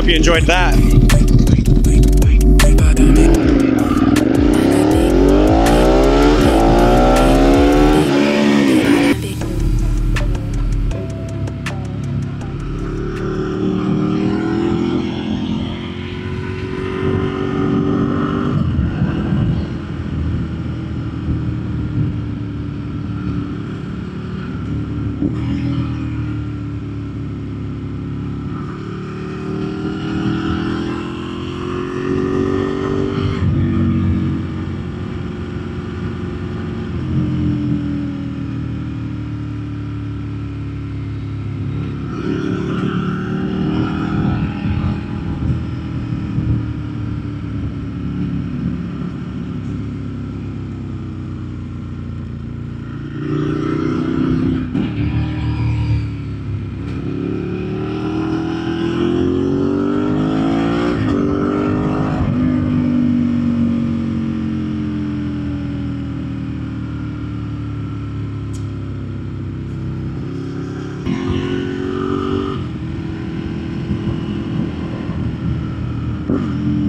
Hope you enjoyed that. Whoa, Mm-hmm.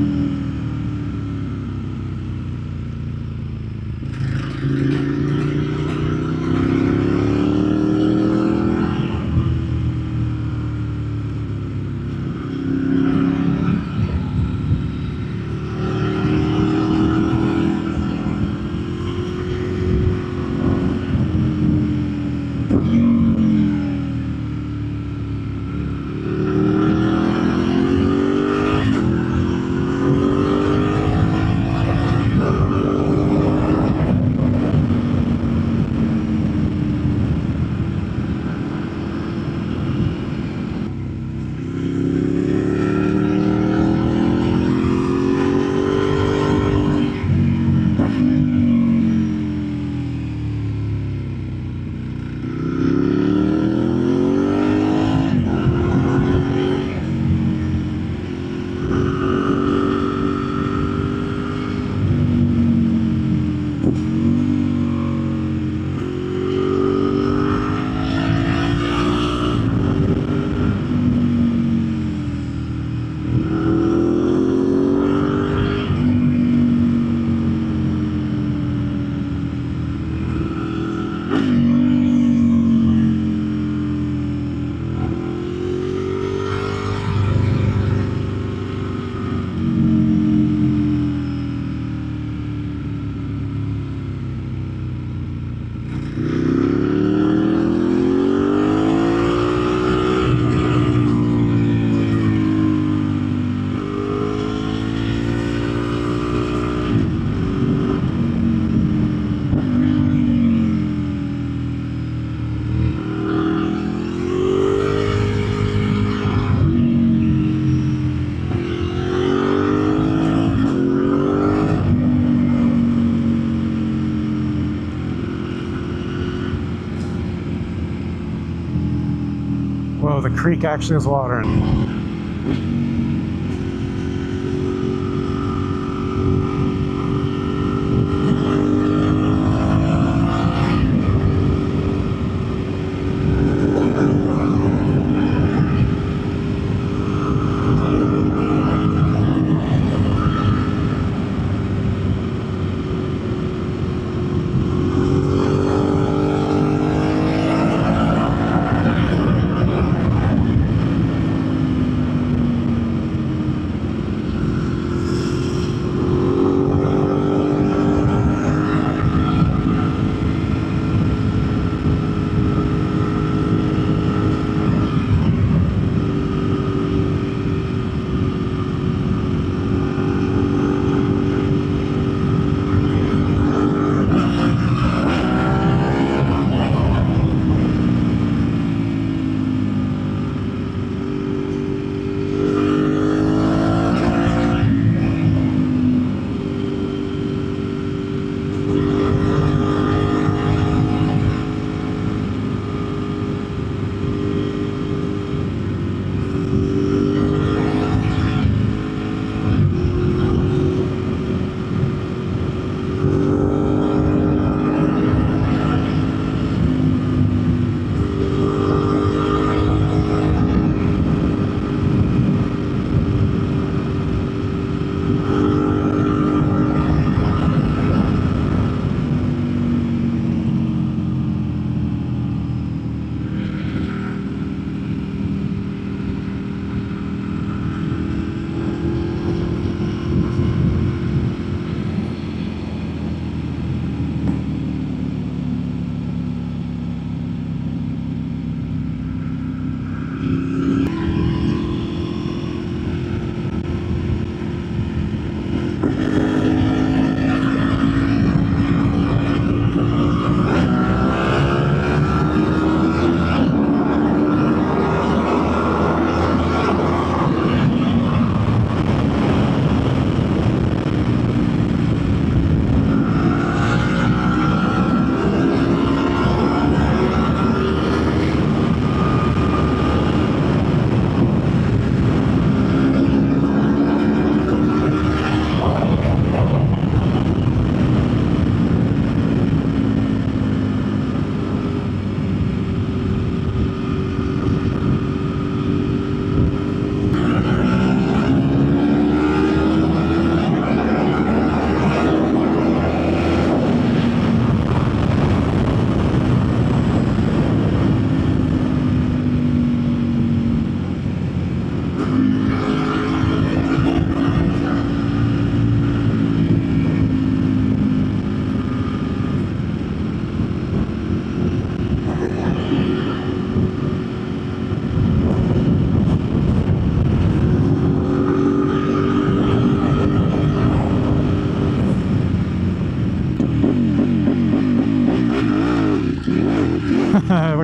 The creek actually is watering.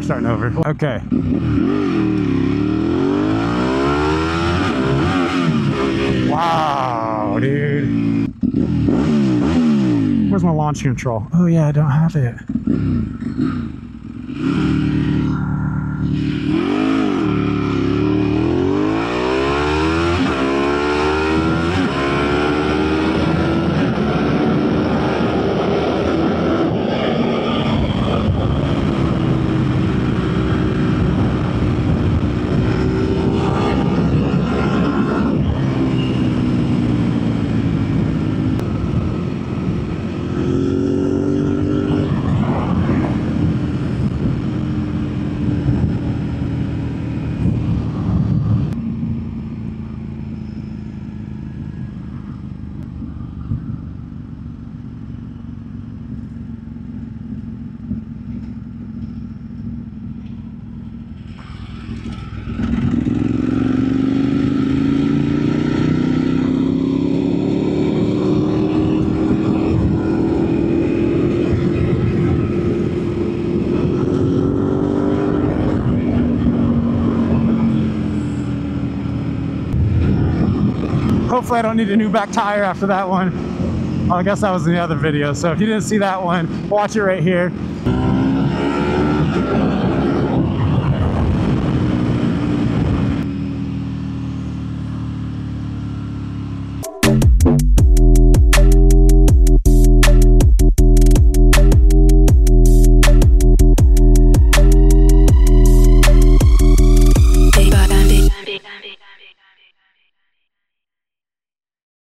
starting over. Okay. Wow, dude. Where's my launch control? Oh yeah, I don't have it. hopefully I don't need a new back tire after that one. Well, I guess that was in the other video. So if you didn't see that one, watch it right here.